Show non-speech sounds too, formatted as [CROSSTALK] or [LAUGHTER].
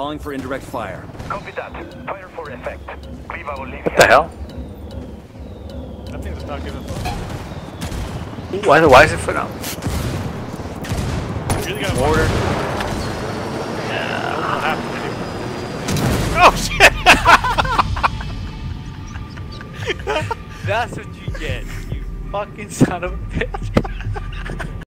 Calling for indirect fire. Copy that. Fire for effect. Viva Bolivia. What the hell? That thing's not giving a fuck. Why, why is it foot out? Really got Mortar. Yeah. Oh shit! [LAUGHS] That's what you get, you fucking son of a bitch.